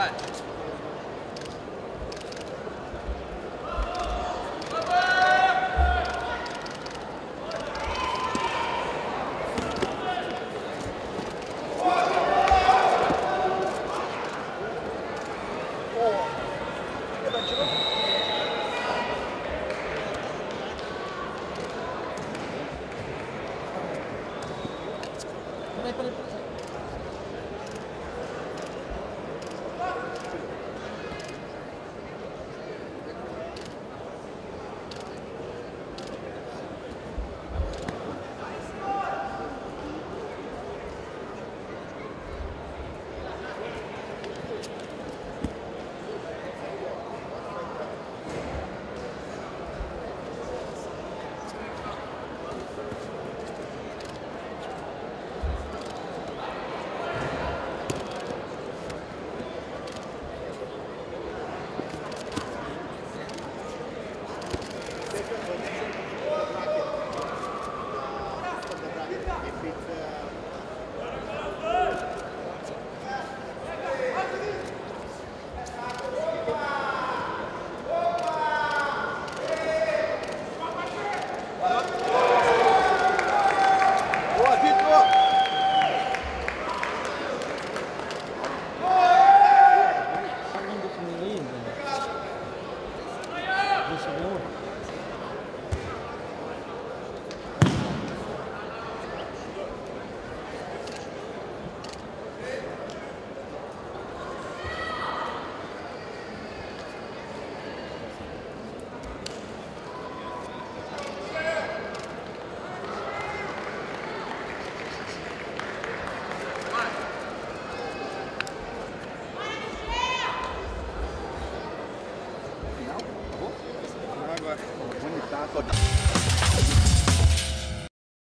Peraí, peraí, peraí. Gott.